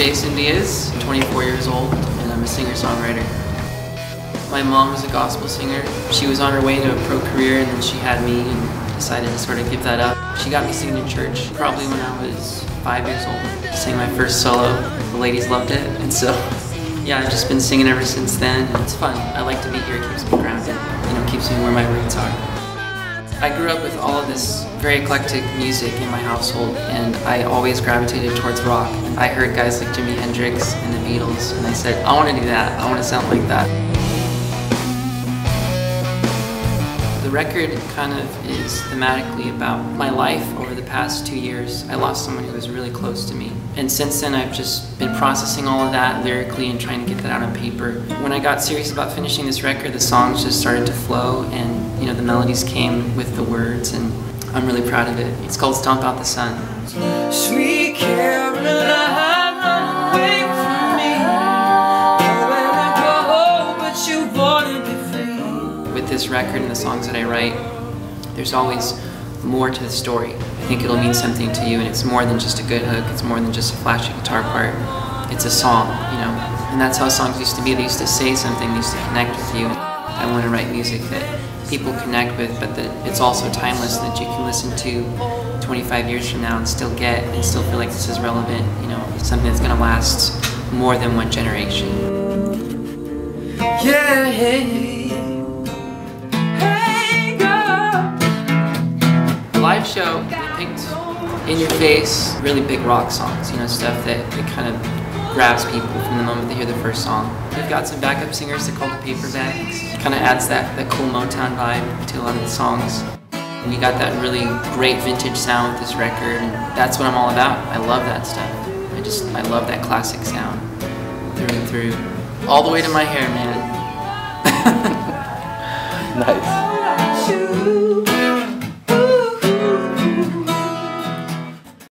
Jason Diaz, 24 years old, and I'm a singer-songwriter. My mom was a gospel singer. She was on her way to a pro career and then she had me and decided to sort of give that up. She got me singing in church probably when I was five years old. Sang my first solo. The ladies loved it and so yeah, I've just been singing ever since then. It's fun. I like to be here. It keeps me grounded. You know, keeps me where my roots are. I grew up with all of this very eclectic music in my household, and I always gravitated towards rock. I heard guys like Jimi Hendrix and the Beatles, and I said, I want to do that. I want to sound like that. The record kind of is thematically about my life over the past two years. I lost someone who was really close to me. And since then, I've just been processing all of that lyrically and trying to get that out on paper. When I got serious about finishing this record, the songs just started to flow and you know, the melodies came with the words, and I'm really proud of it. It's called Stomp Out the Sun. Sweet Caroline, this record and the songs that I write, there's always more to the story. I think it'll mean something to you, and it's more than just a good hook. It's more than just a flashy guitar part. It's a song, you know. And that's how songs used to be. They used to say something, they used to connect with you. I want to write music that people connect with, but that it's also timeless, that you can listen to 25 years from now and still get and still feel like this is relevant. You know, it's something that's going to last more than one generation. Yeah, hey, hey, show, picked in your face, really big rock songs, you know, stuff that, that kind of grabs people from the moment they hear the first song. We've got some backup singers that call the paperbacks. Kind of adds that, that cool Motown vibe to a lot of the songs. We got that really great vintage sound with this record, and that's what I'm all about. I love that stuff. I just, I love that classic sound through and through. All the way to my hair, man. nice.